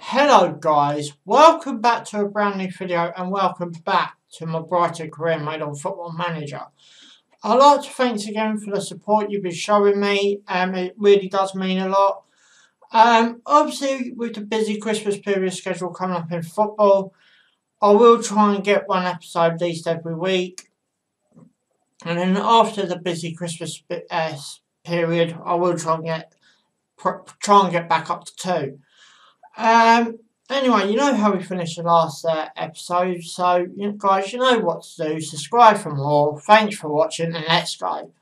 Hello guys, welcome back to a brand new video and welcome back to my Brighton career made on Football Manager. I'd like to thanks again for the support you've been showing me, um, it really does mean a lot. Um, obviously with the busy Christmas period schedule coming up in football, I will try and get one episode at least every week. And then after the busy Christmas uh, period, I will try and get try and get back up to two. Um, anyway, you know how we finished the last uh, episode, so you know, guys, you know what to do. Subscribe for more. Thanks for watching, and let's go.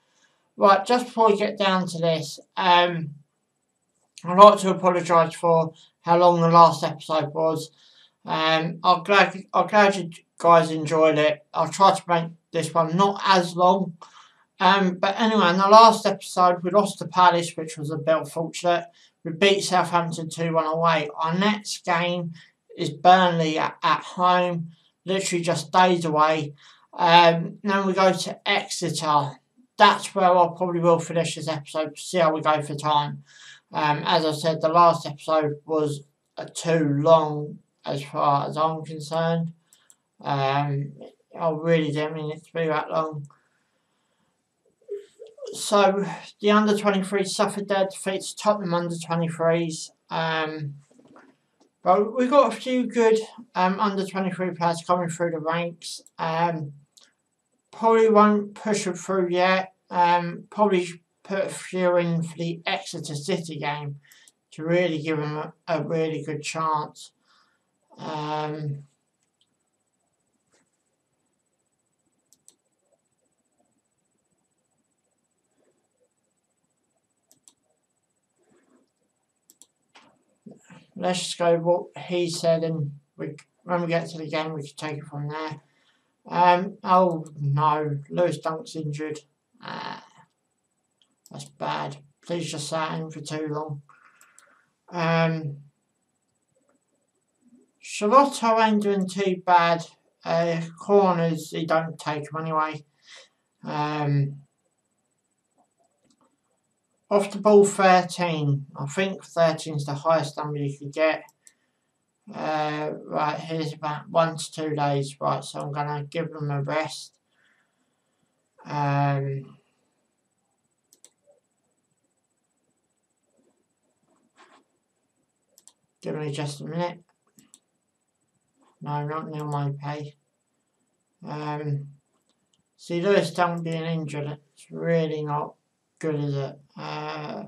Right, just before we get down to this, um, I'd like to apologise for how long the last episode was. Um, I'm glad, I'm glad you guys enjoyed it. I'll try to make this one not as long. Um, but anyway, in the last episode, we lost to Palace, which was a bit unfortunate. We beat Southampton 2 1 away. Our next game is Burnley at, at home, literally just days away. Um, then we go to Exeter. That's where I probably will finish this episode, see how we go for time. Um, as I said, the last episode was too long as far as I'm concerned. Um, I really didn't mean it to be that long. So the under 23 suffered their defeats Tottenham under 23s. Um, but we've got a few good um, under 23 players coming through the ranks. Um, probably won't push them through yet. Um, probably put a few in for the Exeter City game to really give them a, a really good chance. Um, let's just go what he said and we when we get to the game we can take it from there. Um, oh no, Lewis Dunk's injured. Ah, that's bad. Please just sat in for too long. Um, Schelotto ain't doing too bad. Uh, corners, he don't take them anyway. Um, off the ball 13. I think 13 is the highest number you could get. Uh, right, here's about one to two days. Right, so I'm going to give them a rest. Um, give me just a minute. No, not near my pay. Um, see, Lewis Dunk being injured, it's really not good is it? Uh,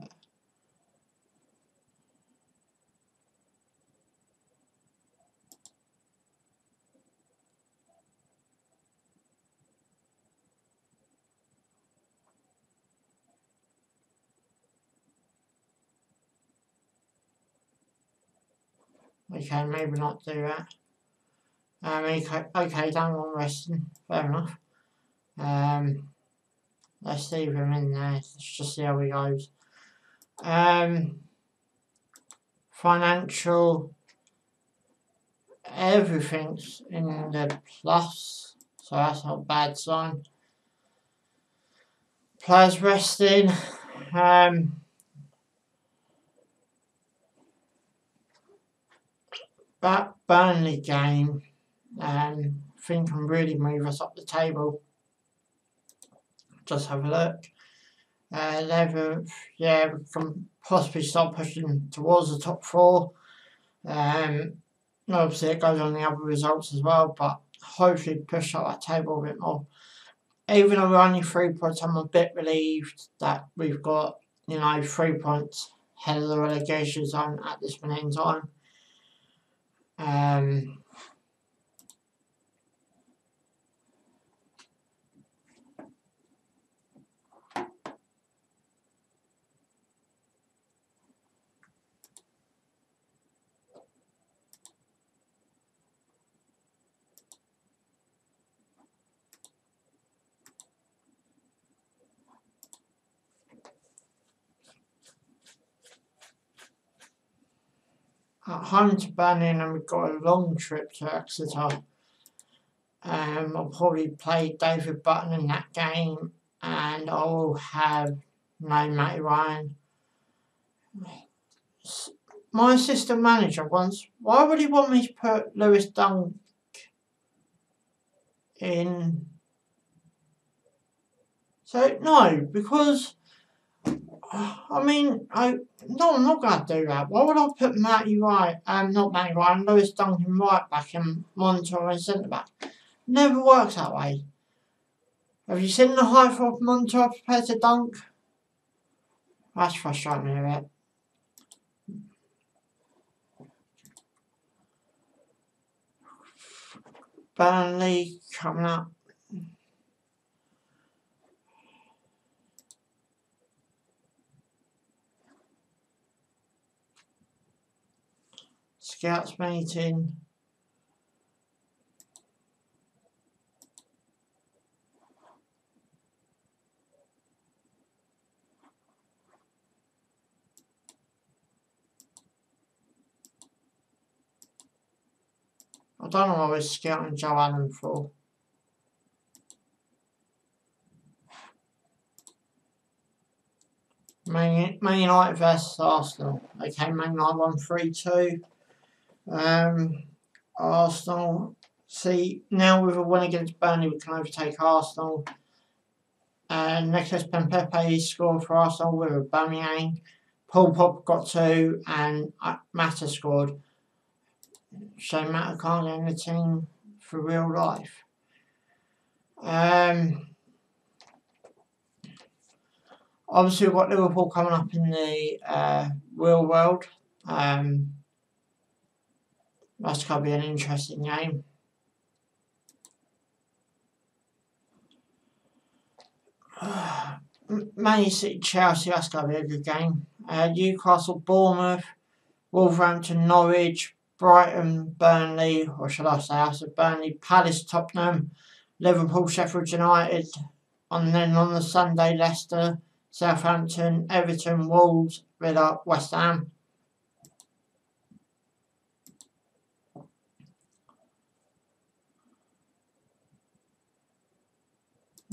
Okay, maybe not do that. Um, okay, okay, don't want resting. Fair enough. Um, Let's leave him in there. Let's just see how he goes. Um, financial. Everything's in the plus. So that's not a bad sign. Players resting. Um, that Burnley game, um, I think can really move us up the table just have a look. Uh, 11th, yeah, from possibly start pushing towards the top four. Um, obviously, it goes on the other results as well, but hopefully push up that table a bit more. Even though we're only three points, I'm a bit relieved that we've got, you know, three points ahead of the relegation zone at this point in time. Um, at home to Banning and we've got a long trip to Exeter. Um, I'll probably play David Button in that game and I'll have no Matty Ryan. my assistant manager wants, why would he want me to put Lewis Dunk in? So, no, because, I mean, I, no, I'm not going to do that. Why would I put Matty Wright, um, not Matty Wright, and Lewis Duncan right back and Montoya and centre back? Never works that way. Have you seen the height of Montoya prepared to dunk? That's frustrating a bit. Burnley coming up. Scouts meeting. I don't know what was scouting Joe Allen for. Man, Man United versus Arsenal. Okay, Man United won 3 2. Um, Arsenal. See, now with a win against Burnley, we can overtake Arsenal. And Nicholas Pepe scored for Arsenal with a Aubameyang. Paul Pop got two, and Mata scored. Shane Mata can't get in the team for real life. Um, obviously, we've got Liverpool coming up in the uh, real world. Um, that's going to be an interesting game. Man City Chelsea, that's going to be a good game. Uh, Newcastle Bournemouth, Wolverhampton Norwich, Brighton, Burnley, or should I say after Burnley, Palace, Tottenham, Liverpool, Sheffield United, and then on the Sunday, Leicester, Southampton, Everton, Wolves, Villa, West Ham.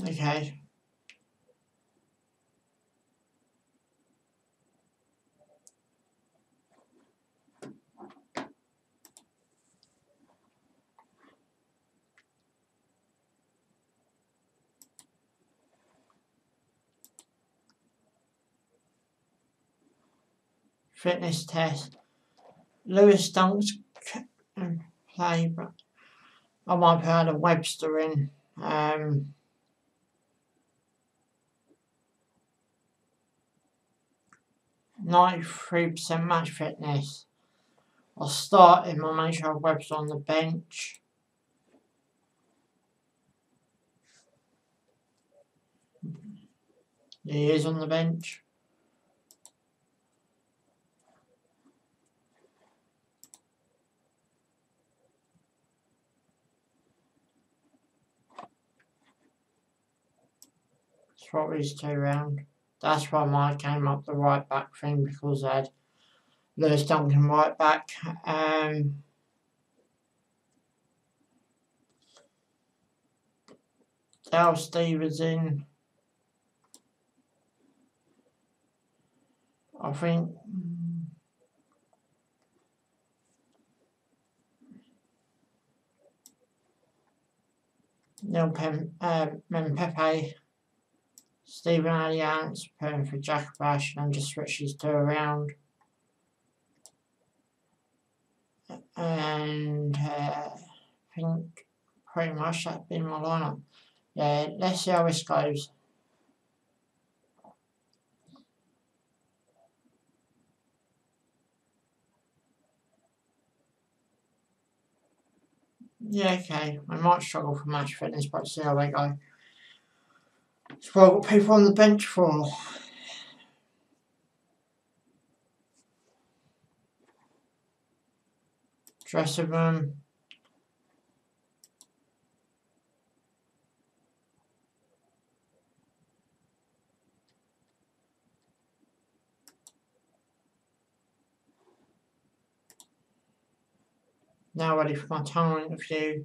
Okay. fitness test. Lewis Dunk's play, but I might put a Webster in. Um, Ninety-three percent match fitness. I'll start him. I'll make sure Webster on the bench. He is on the bench. Trotters two round. That's why mine came up the right back thing because I had Lewis Duncan right back. Um, Dale Stephens in. I think Neil Pem, uh, Pepe Stephen Alliance playing for Jack Bash and just switches two around. And uh, I think pretty much that's been my lineup. Yeah, let's see how this goes. Yeah, okay. I might struggle for match fitness, but see how they go. That's what I've got people on the bench for. Dressing room. Um, now ready for my tunnel interview.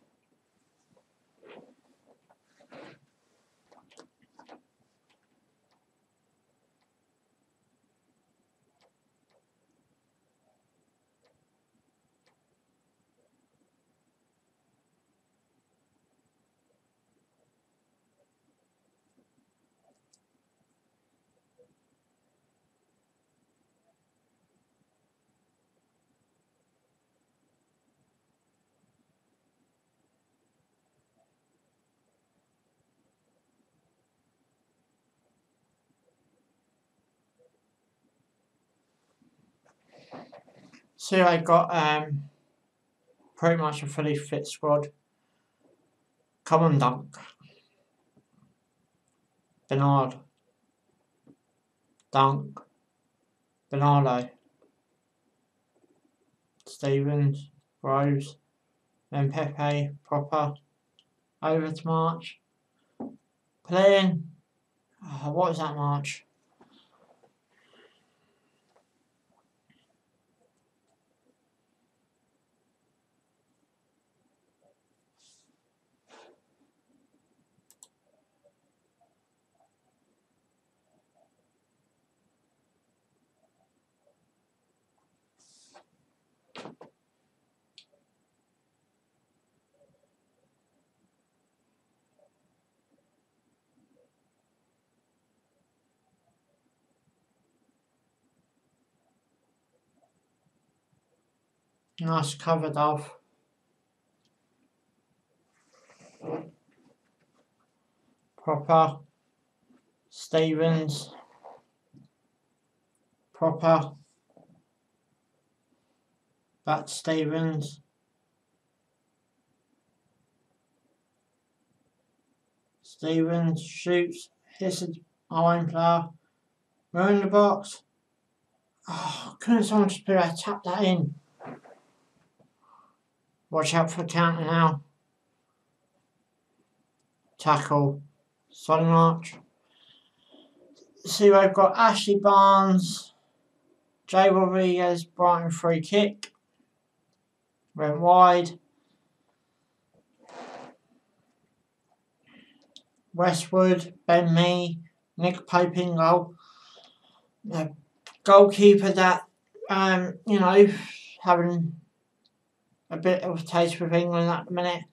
So I got um, pretty much a fully fit squad. Common Dunk. Bernard. Dunk. Bernardo. Stephens. Rose. Then Pepe. Pröpper. Over to March. Playing. Oh, what was that March? Nice covered off. Pröpper. Stephens. Pröpper. Back to Stephens. Stephens shoots, hits an iron player. We're in the box. Oh, couldn't someone just be able to tap that in? Watch out for counter now. Tackle. Solid march. See, we've got Ashley Barnes, Jay Rodriguez, Brighton free kick. Went wide. Westwood, Ben Mee, Nick Pope in goal. The goalkeeper that, um, you know, having a bit of a taste with England at the minute.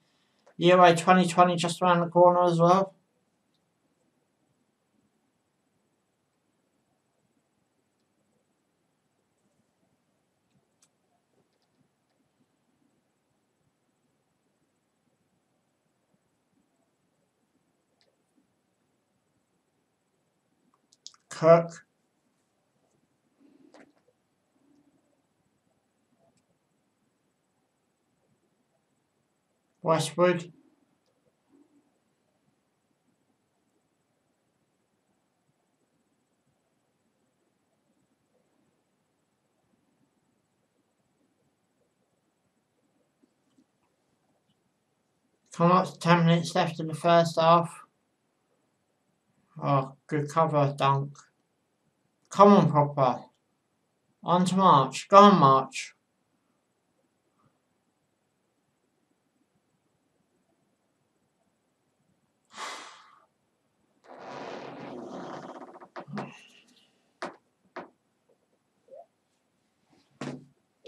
Euro 2020 just around the corner as well. Cook. Westwood. Come up to 10 minutes left in the first half. Oh, good cover, dunk. Come on, Pröpper. On to March. Go on, March.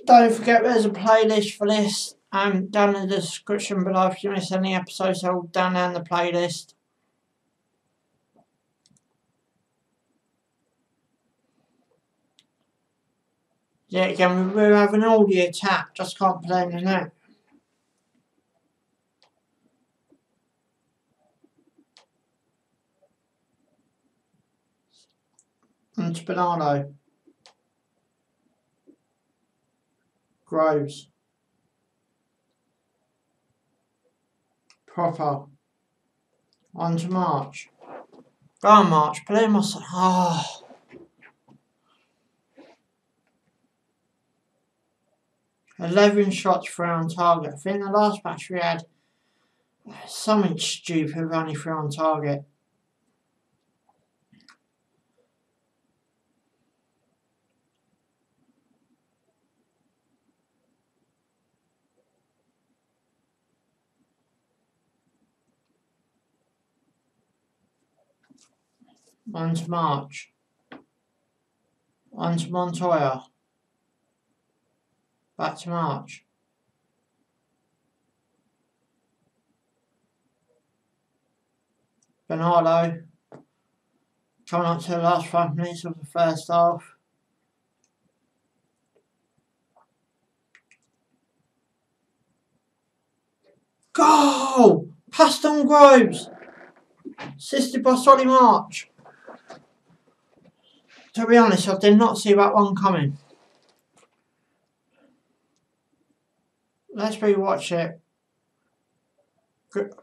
Don't forget there's a playlist for this um, down in the description below if you miss any episodes, I'll down in the playlist. Yeah, again, we're having all the attack, just can't play the net. And Bernardo. Groves. Pröpper. On to March. Go on, March. Play myself. Oh. Eleven shots for on target. I think the last match we had something stupid only for on target. On to March. On to Montoya. Back to March. Bernardo. Coming up to the last five minutes of the first half. Goal! Pascal Groves! Assisted by Solly March. To be honest, I did not see that one coming. Let's rewatch it.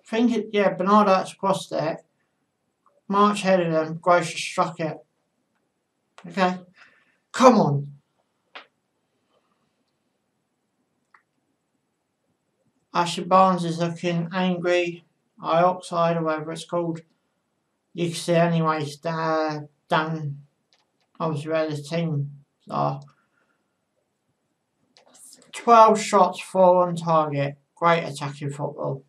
Think it, yeah, Bernardo that's crossed it. March headed him, Groves struck it. Okay. Come on. Ashley Barnes is looking angry, dioxide or whatever it's called. You can see anyways uh, down where the team are. 12 shots, 4 on target. Great attacking football.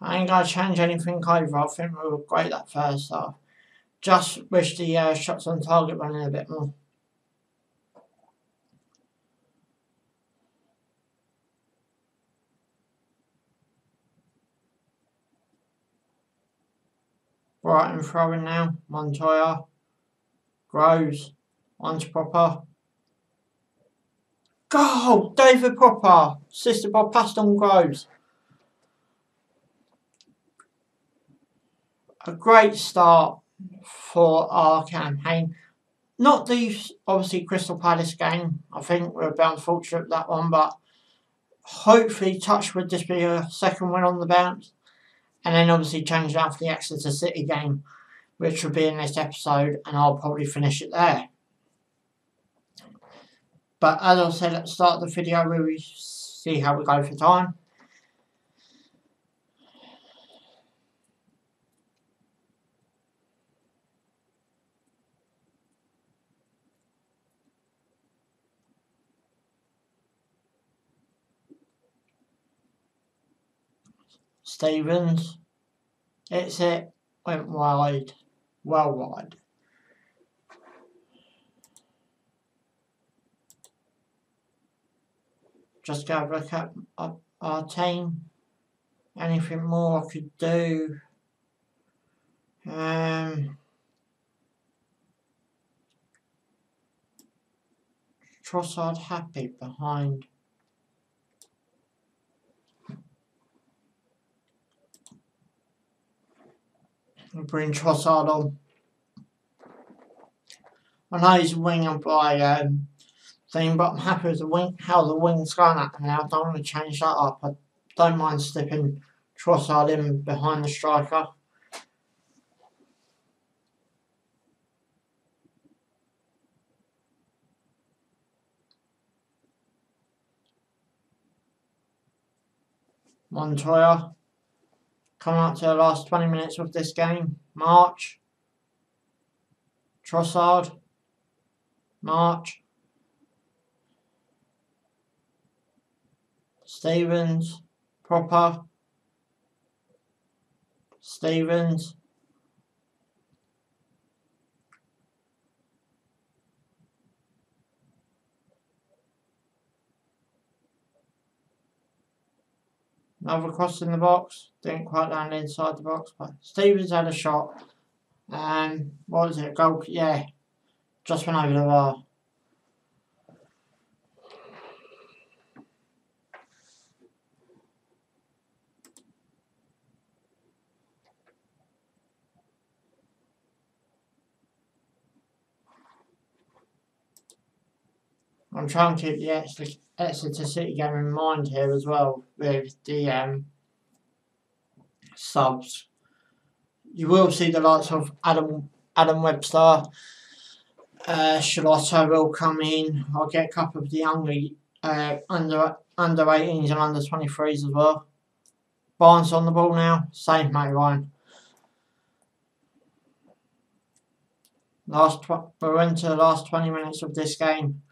I ain't to change anything over. I think we were great that first half. Just wish the uh, shots on target running a bit more. Throwing now. Montoya. Groves. Onto Pröpper. Goal! David Pröpper. Assisted by Pascal Groves. a great start for our campaign. Not the obviously Crystal Palace game. I think we're a bit unfortunate that one, but hopefully touch would just be a second win on the bounce. And then obviously change that for the Exeter City game, which will be in this episode, and I'll probably finish it there. But as I said at the start of the video, we will see how we go for time. Stephens. It's it. Went wide. Well wide. Just go look at our, team. Anything more I could do? Um, Trossard happy behind bring Trossard on. I know he's winging by um, thing, but I'm happy with the wing, how the wing's going at now. I don't want to change that up. I don't mind slipping Trossard in behind the striker. Montoya. Coming up to the last 20 minutes of this game. March. Trossard. March. Stephens. Pröpper. Stephens. Another cross in the box. Didn't quite land inside the box, but Stephens had a shot. And what was it? Goal? Yeah, just went over the bar. I'm trying to keep the Exeter City game in mind here as well with the um, subs. You will see the likes of Adam Adam Webster, uh, Schelotto will come in. I'll get a couple of the younger uh, under under 18s and under 23s as well. Barnes on the ball now. Same mate Ryan. Last we're into the last 20 minutes of this game.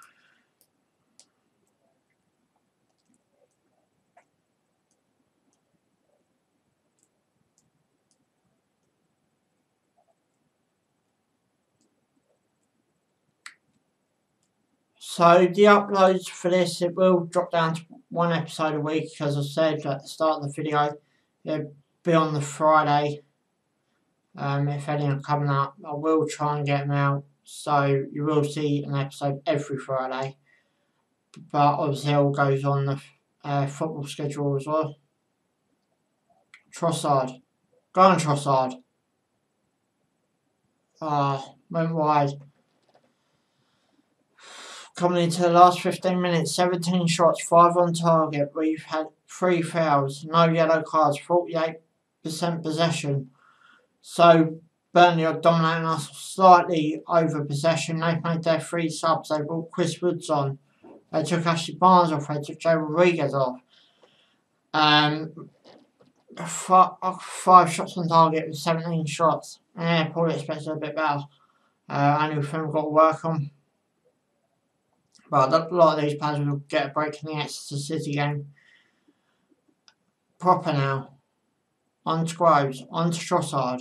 So the uploads for this, it will drop down to one episode a week, as I said at the start of the video. It'll be on the Friday. Um, if any are coming up, I will try and get them out. So you will see an episode every Friday. But obviously it all goes on the uh, football schedule as well. Trossard. Go on Trossard. Ah, uh, went wide. Coming into the last 15 minutes, 17 shots, 5 on target. We've had 3 fouls, no yellow cards, 48% possession. So Burnley are dominating us slightly over possession. They've made their three subs. They brought Chris Woods on. They took Ashley Barnes off. They took Joe Rodriguez off. Um, five, five shots on target with 17 shots. Yeah, probably expected a bit better. Uh, I knew Film got to work on. But a lot of these players will get a break in the Exeter City game. Pröpper now. On to Groves. On to Trossard.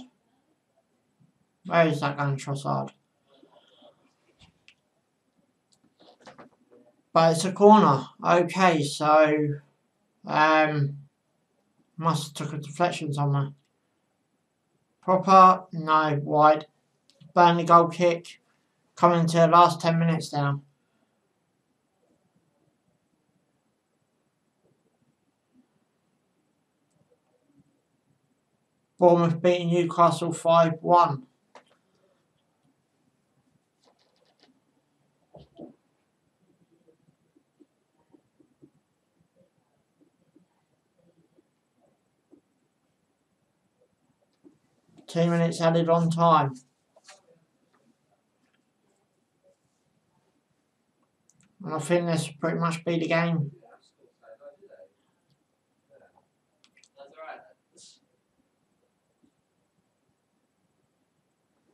Where is that going, Trossard? But it's a corner. Okay, so... Um... Must have took a deflection somewhere. Pröpper, no, wide. Burnley goal kick. Coming to the last 10 minutes now. Bournemouth beating Newcastle 5-1. Two minutes added on time. And I think this pretty much be the game.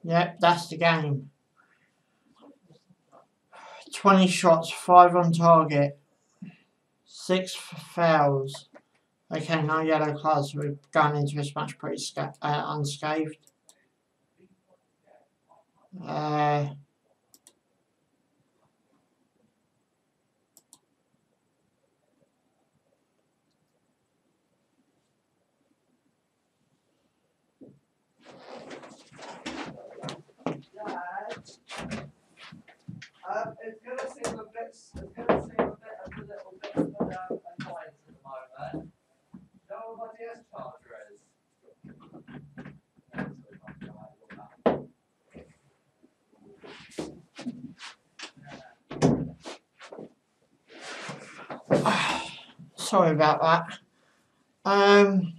Yep, that's the game. 20 shots, 5 on target, 6 fouls. Okay, no yellow cards. We've gone into this match pretty uh, unscathed. Uh, Um, it's going to seem a bit, it's going to seem a bit, a little bit. Sorry about that. Um,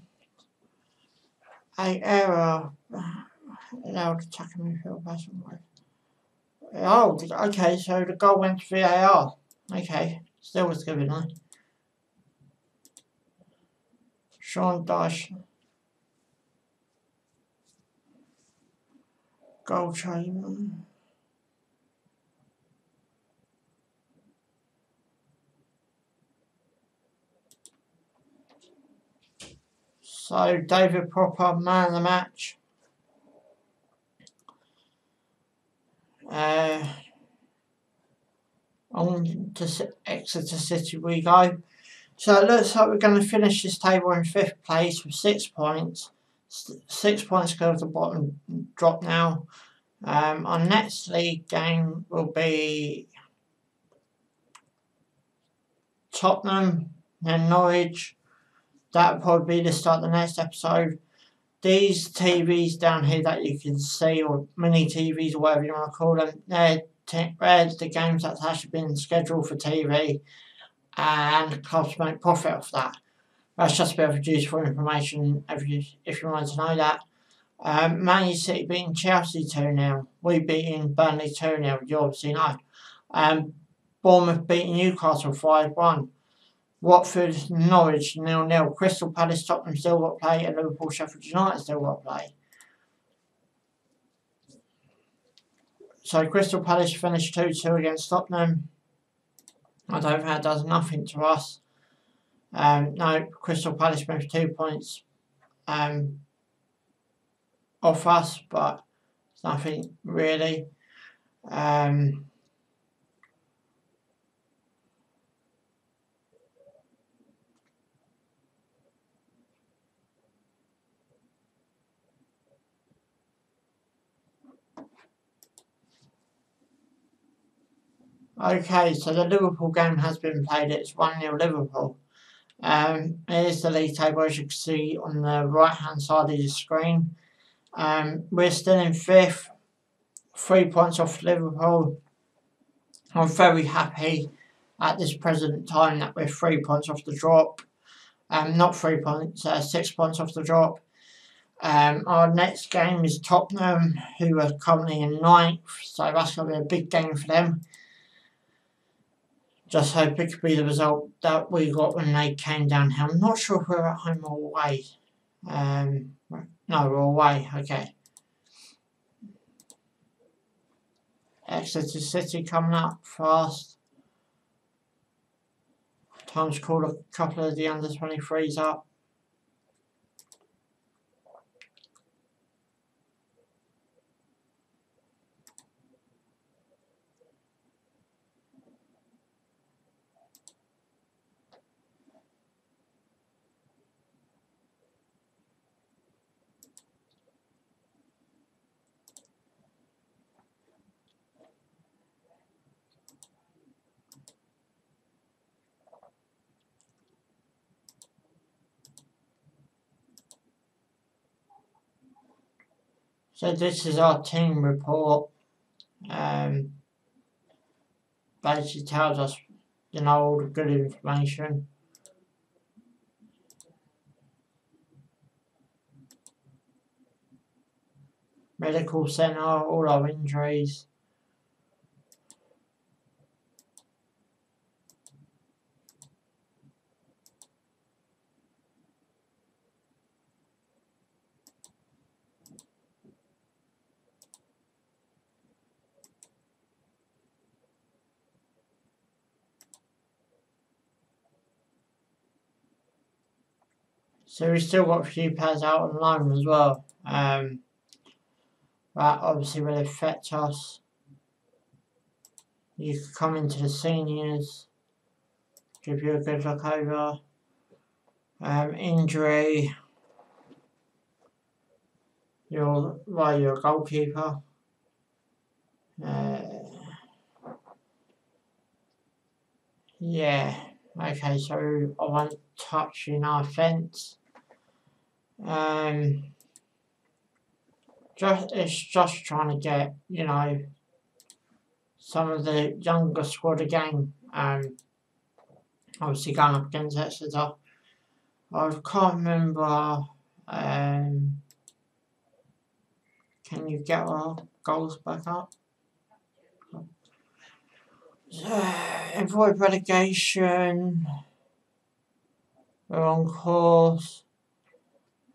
a error allowed attacking midfield passing way. Oh, okay, so the goal went to VAR. Okay, still was good enough. Sean Dyche. Goal chain. So David Pröpper, man of the match. Uh, on to Exeter City we go. So it looks like we're going to finish this table in fifth place with six points. Six points go to the bottom drop now. Um, our next league game will be Tottenham, then Norwich. That'll probably be the start of the next episode these TVs down here that you can see, or mini TVs, or whatever you want to call them, they're, they're the games that's actually been scheduled for TV, and clubs make profit off that. That's just a bit of useful information if you, if you want to know that. Um, Man City beating Chelsea 2 0. We beating Burnley 2 0. You obviously know. Um, Bournemouth beating Newcastle 5 1. Watford, Norwich, nil nil. Crystal Palace, Tottenham still got play, and Liverpool, Sheffield United still got play. So Crystal Palace finished 2-2 against Tottenham. I don't think that does nothing to us. Um, no, Crystal Palace moved two points um, off us, but nothing really. Um, Okay, so the Liverpool game has been played. It's 1 0 Liverpool. Um, here's the league table as you can see on the right hand side of the screen. Um, we're still in fifth, three points off Liverpool. I'm very happy at this present time that we're three points off the drop. Um, not three points, uh, six points off the drop. Um, our next game is Tottenham, who are currently in ninth, so that's going to be a big game for them. Just hope it could be the result that we got when they came down here. I'm not sure if we're at home or away. Um, no, we're away, okay. Exeter City coming up fast. Time called a couple of the under 23s up. So this is our team report. Um, basically tells us, you know, all the good information. Medical centre, all our injuries. So we've still got a few pairs out on loan as well. Um, that obviously will affect us. You could come into the seniors, give you a good look over. Um, injury. You're, well, a goalkeeper. Uh, yeah, okay, so I won't touch in our fence. Um, just it's just trying to get you know some of the younger squad again. Um, obviously going up against Exeter. I can't remember. Um, can you get our goals back up? avoid relegation. We're on course.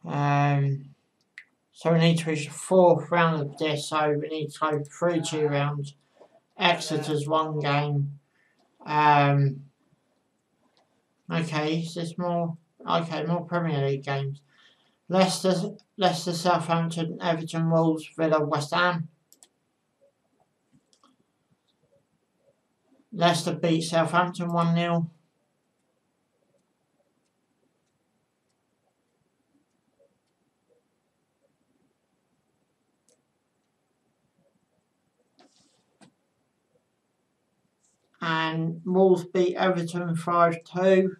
Um, so we need to reach the fourth round of this, so we need to go through two rounds. Exeter's one game. Um, okay, is this more? Okay, more Premier League games. Leicester, Leicester, Southampton, Everton, Wolves, Villa, West Ham. Leicester beat Southampton 1 and Wolves beat Everton 5 2,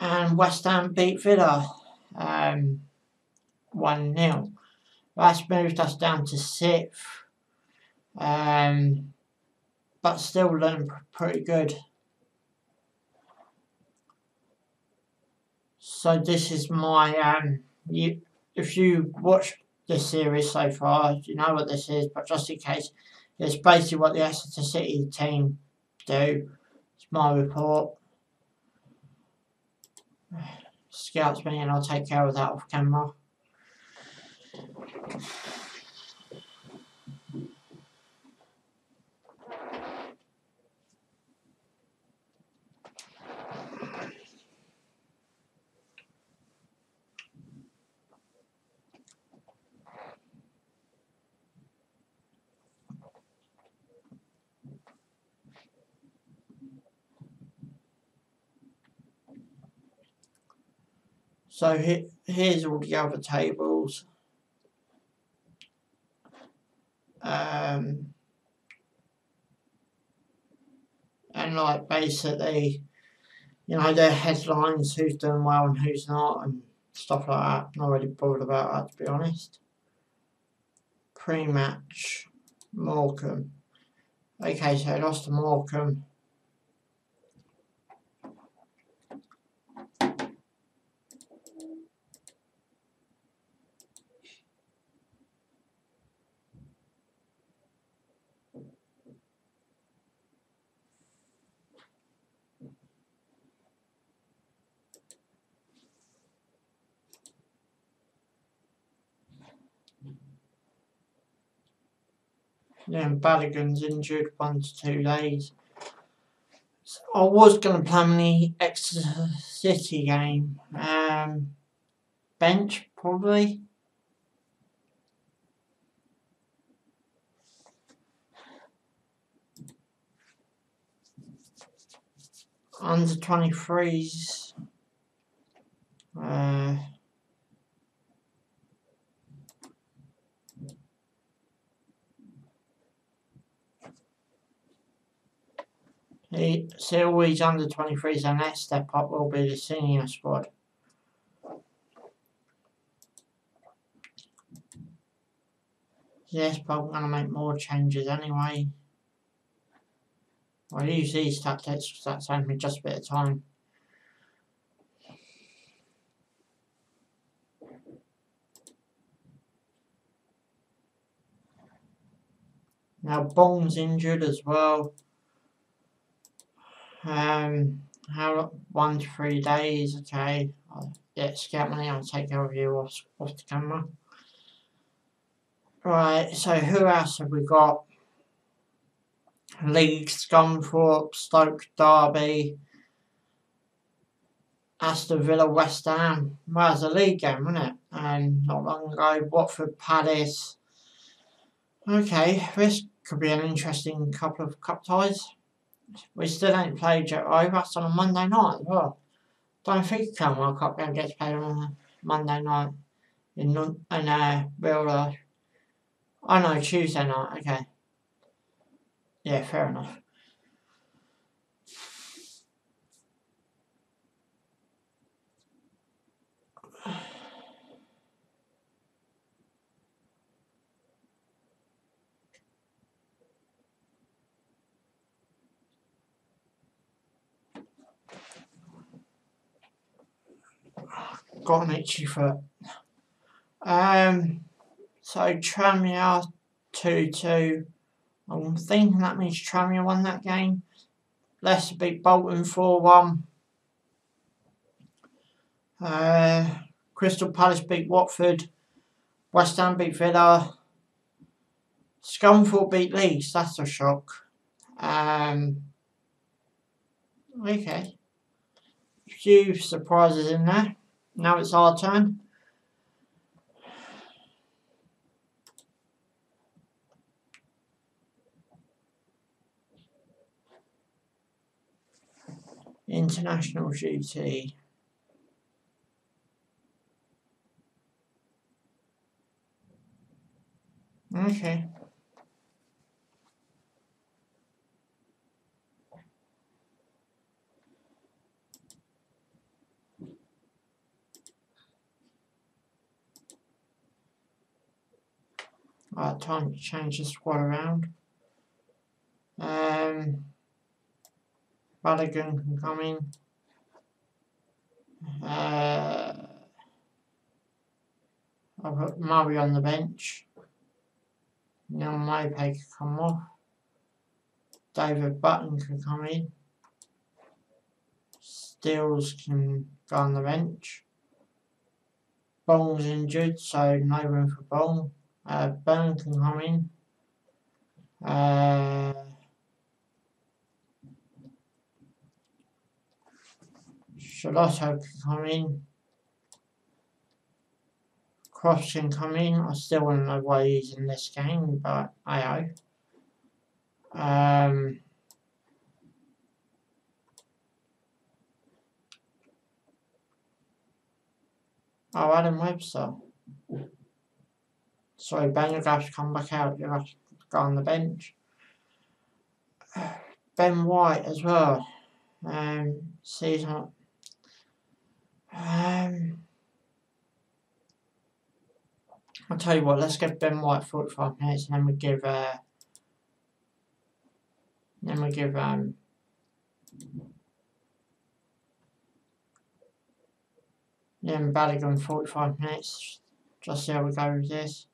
and West Ham beat Villa um, 1 0. That's moved us down to sixth, um, but still looking pretty good. So this is my um. You, if you watch this series so far, you know what this is. But just in case, it's basically what the Exeter City team do. It's my report. Scouts and I'll take care of that off camera. So he, here's all the other tables. Um, and like basically, you know, their headlines, who's doing well and who's not, and stuff like that. Not really bothered about that to be honest. Pre-match, Morecambe. Okay, so I lost to Morecambe. Then Balogun's injured one to two days. So I was going to play the Exeter City game. Um, bench, probably. Under 23s. Uh, So he's under 23s and next step up will be the senior squad. Yes, I'm going to make more changes anyway. I'll use these tactics because that saves me just a bit of time. Now Bong's injured as well. Um, how one to three days, okay. I'll get scout money, I'll take care of you off, off the camera. Right, so who else have we got? League, Scunthorpe, Stoke, Derby, Aston Villa, West Ham. Well, it's a league game, wasn't it? And not long ago, Watford, Palace. Okay, this could be an interesting couple of cup ties. We still ain't played right? That's on a Monday night well. Don't think Come World Cup game gets played on a Monday night in, in uh, real life. Oh no, Tuesday night, okay. Yeah, fair enough. Got an itchy foot. Um, so Tranmere 2-2. I'm thinking that means Tranmere won that game. Leicester beat Bolton 4-1. Uh, Crystal Palace beat Watford. West Ham beat Villa. Scunthorpe beat Leeds. That's a shock. Um, okay. Few surprises in there. Now it's our turn. International duty. Okay. Right, time to change the squad around. Um, Balogun can come in. Uh, I'll put Murray on the bench. Neal Maupay can come off. David Button can come in. Stills can go on the bench. Bong's injured, so no room for Bong uh, come in. Uh, Schelotto can come in. Cross can. I still to know why he's in this game, but I know. Um, oh, Adam Webster. Sorry, Ben, you're going to have to come back out. To have to go on the bench. Ben White as well. Um, season. Um, I'll tell you what, let's give Ben White 45 minutes and then we give, uh, then we give, um, then Balogun 45 minutes. Just see how we go with this.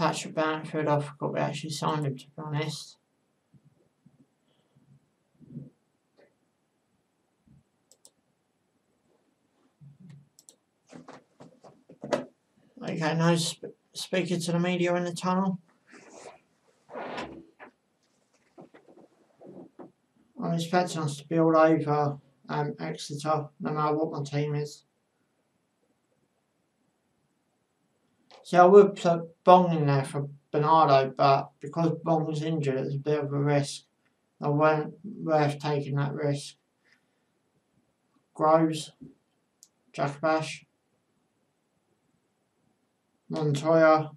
Patrick Bamford, I forgot we actually signed him to be honest. Okay, no sp speaker to the media in the tunnel. I'm expecting us to all over um, Exeter, no matter what my team is. See, I would put Bong in there for Bernardo, but because Bong was injured, it's a bit of a risk. I weren't worth taking that risk. Groves, Jahanbakhsh, Montoya,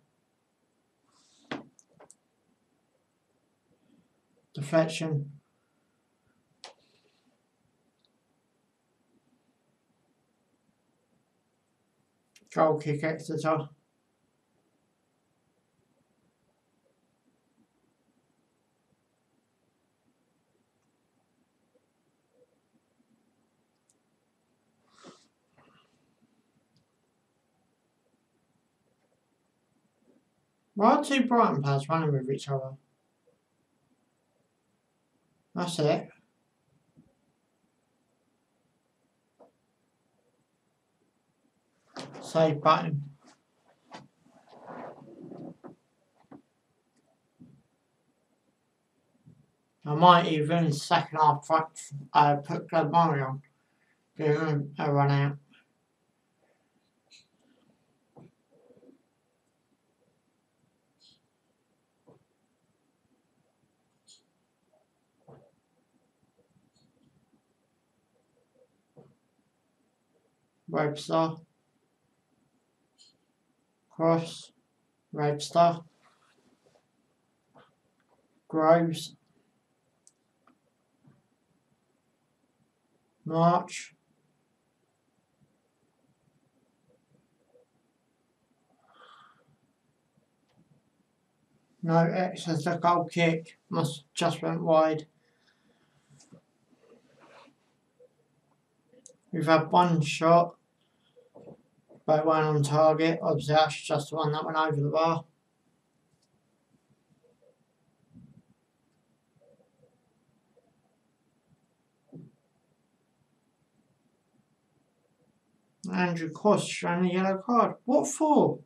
deflection. Goal kick Exeter. Why are two Brighton players running with each other? That's it. Save button. I might even second half uh, put Glenn Murray on. Give a run out. Webster, Cross, Webster, Groves, March, No, X has the goal kick, must just went wide. We've had one shot, but one on target. Obviously, that's just one that went over the bar. Andrew Cost showing a yellow card. What for?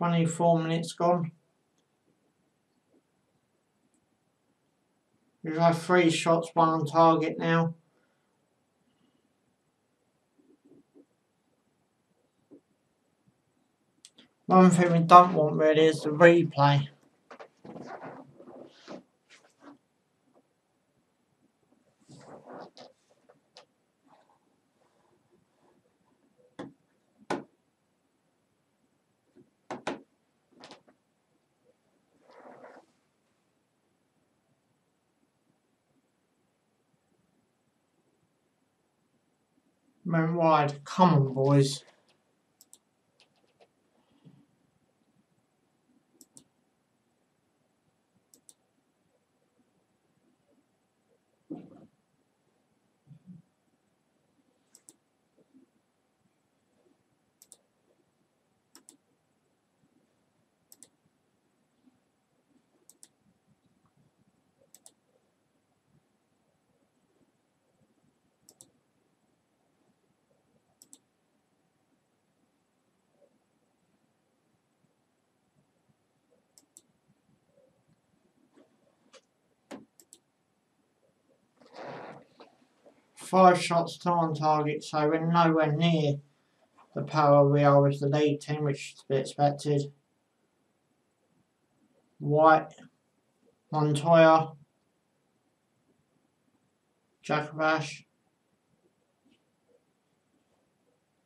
Twenty-four minutes gone. We've three shots, one on target now. One thing we don't want really is the replay. Went wide. Come on, boys. Five shots to on target, so we're nowhere near the power we are with the lead team, which is to be expected. White, Montoya, Jahanbakhsh,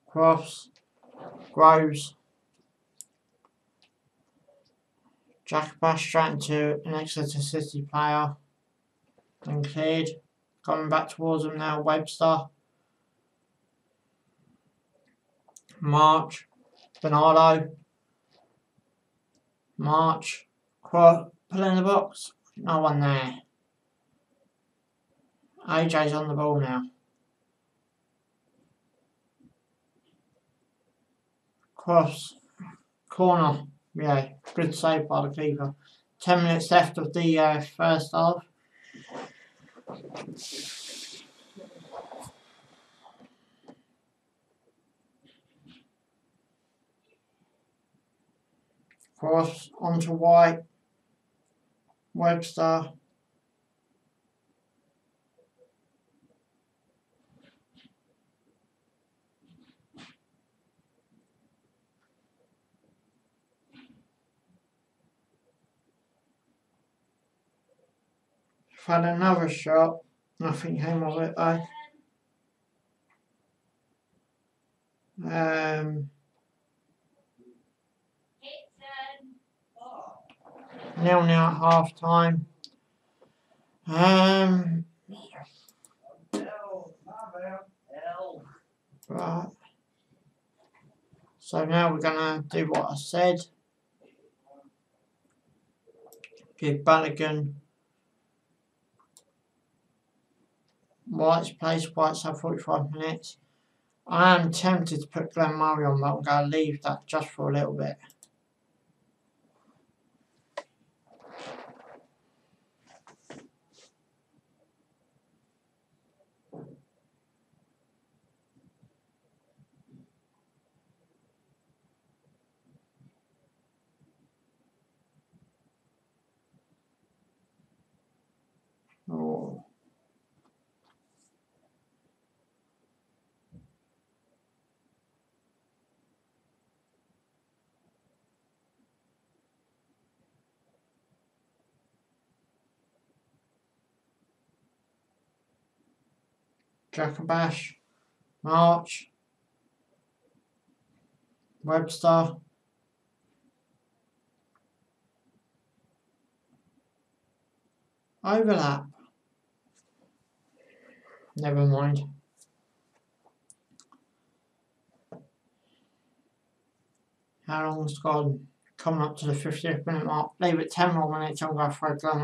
Cross, Groves, Jahanbakhsh straight into an Exeter City player and cleared. Coming back towards them now, Webster. March, Bernardo, March, pull in the box, no one there. AJ's on the ball now. Cross, corner, yeah, good save by the keeper. Ten minutes left of the uh, first half. Cross onto White. Webster. Had another shot. Nothing came of it though. Um, nil nil at half time. Um, right. So now we're gonna do what I said. Give Bannigan White's place. White's had 45 minutes. I am tempted to put Glenn Murray on, but I'm going to leave that just for a little bit. Oh. Jahanbakhsh, March, Webster, overlap. Never mind. How long's gone? Coming up to the 50th minute mark. Leave it 10 more minutes. I'm going to throw Glenn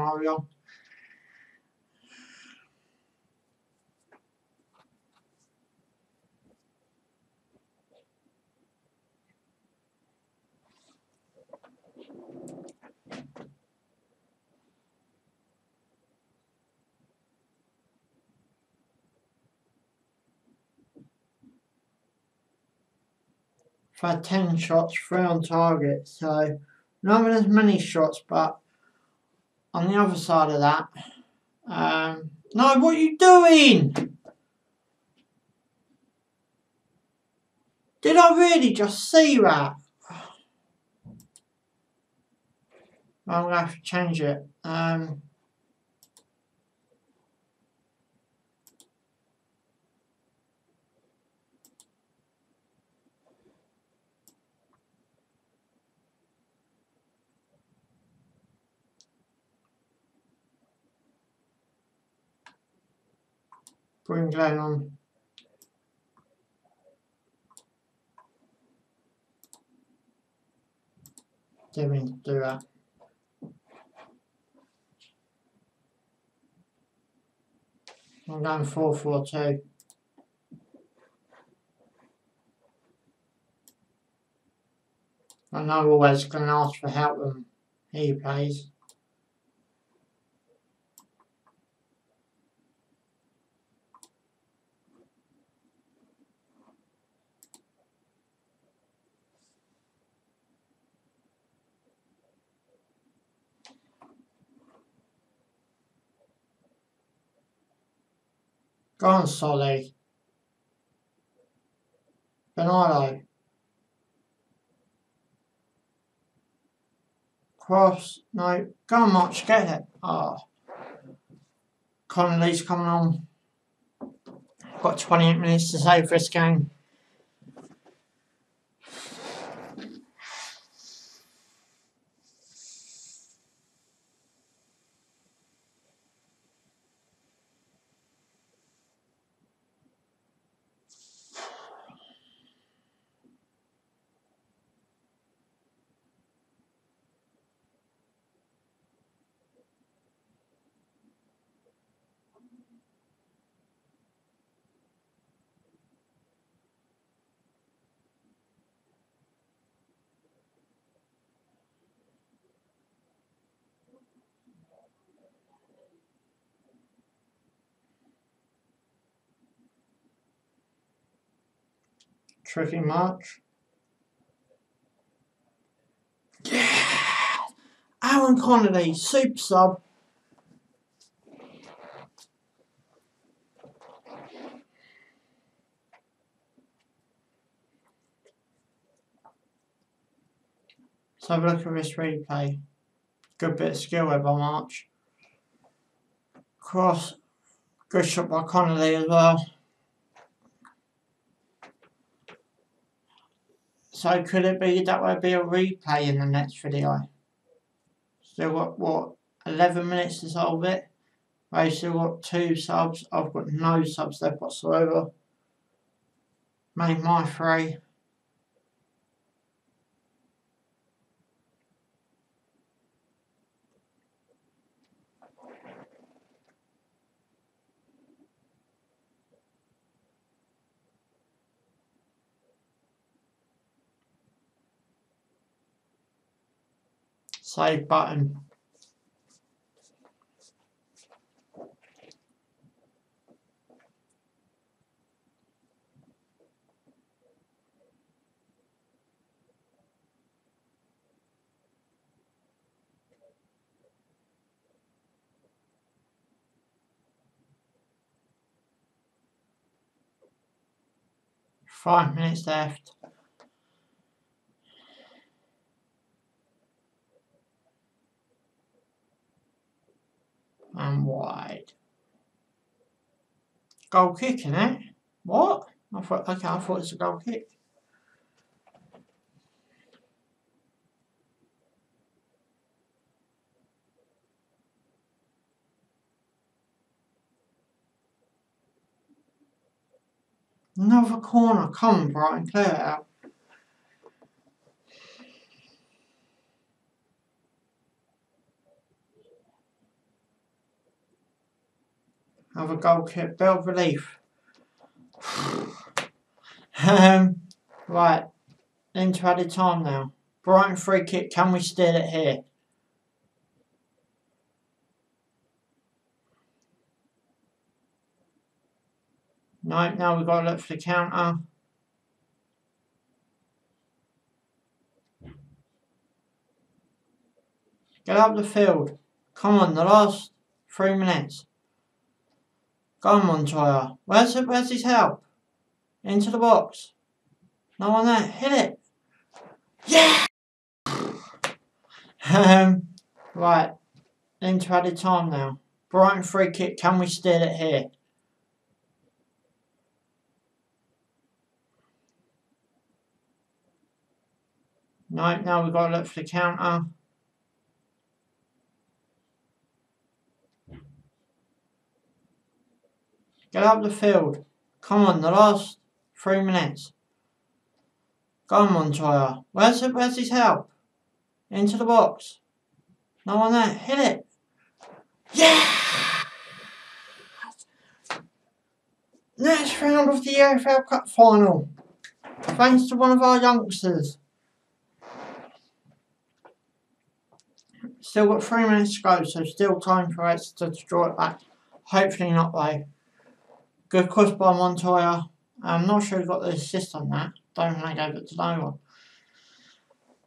Had 10 shots, 3 on target, so not as many shots, but on the other side of that, um, no, what are you doing? Did I really just see that? I'm going to have to change it. Um, bring Glenn on. Didn't mean to do that. I'm going 4 4 2. I always going to ask for help when he plays. Go on, Solly. Bernardo. Cross. No. Go on, March. Get it. Ah. Oh. Connolly's coming on. Got 28 minutes to save for this game. Tricky March. Yeah! Aaron Connolly, super sub. Let's have a look at this replay. Good bit of skill there by March. Cross. Good shot by Connolly as well. So could it be that will be a replay in the next video? Still got what 11 minutes to solve it. I still got two subs. I've got no subs left whatsoever. Made my three. Save button. Five minutes left. And wide. Goal kick, in it? What? I thought, okay, I thought it was a goal kick. Another corner, come on Brighton, clear it out. Have a goal kick, of relief. um, right, into added time now. Brighton free kick, can we steal it here? No, now we've got to look for the counter. Get up the field. Come on, the last three minutes. Go on, Montoya. Where's, where's his help? Into the box. No one there. Hit it. Yeah! um, right. Into added time now. Brighton free kick. Can we steal it here? No, now we've got to look for the counter. Get up the field. Come on, the last three minutes. Go on, Montoya. Where's, it, where's his help? Into the box. No one there. Hit it. Yeah! Next round of the EFL Cup final. Thanks to one of our youngsters. Still got three minutes to go, so still time for us to draw it back. Hopefully not though. Good cross by Montoya. I'm not sure he got the assist on that. Don't think I gave it to no one.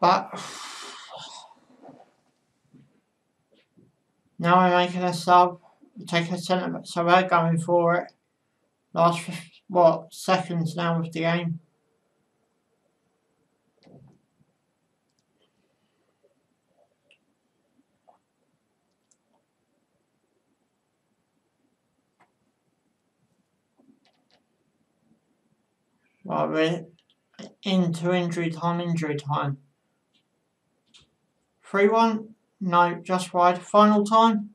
But now we're making a sub. We're taking a centre back, so we're going for it. Last, what, seconds now of the game. Right, we're into injury time, injury time. 3 1? No, just wide. Final time?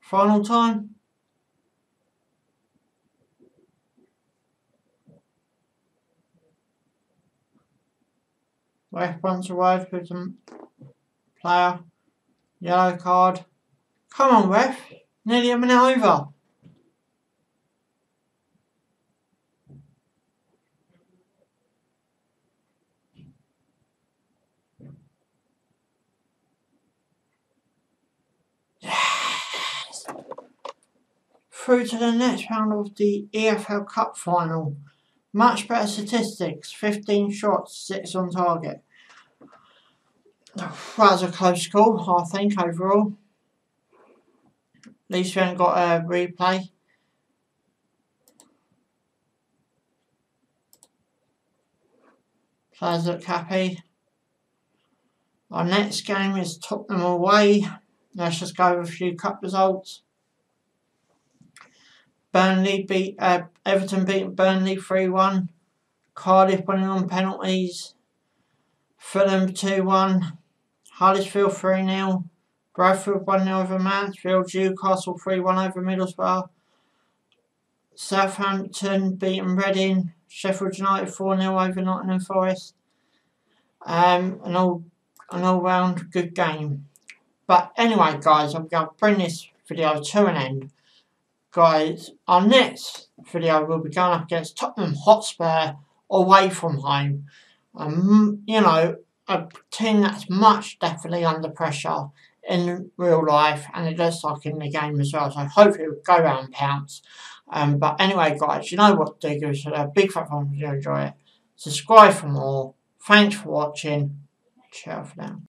Final time? Ref wants a word with the player. Yellow card. Come on, ref. Nearly a minute over. Yes. Through to the next round of the EFL Cup final. Much better statistics. 15 shots, 6 on target. That was a close call, I think, overall. At least we haven't got a replay. Players look happy. Our next game is Tottenham away. Let's just go over a few cup results. Burnley beat uh, Everton beat Burnley 3-1. Cardiff winning on penalties. Fulham 2-1. Huddersfield 3 0. Bradford 1 0 over Mansfield. Newcastle 3 1 over Middlesbrough. Southampton beating Reading. Sheffield United 4 0 over Nottingham Forest. Um, an all an all round good game. But anyway, guys, I'm going to bring this video to an end. Guys, our next video will be going up against Tottenham Hotspur away from home. Um, you know, a team that's much definitely under pressure in real life and it looks like in the game as well. So hopefully we'll go around pounce. Um, but anyway guys, you know what to do. Us a big fat thumbs if you enjoy it. Subscribe for more. Thanks for watching. Ciao for now.